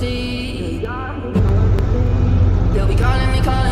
They'll be calling me, calling.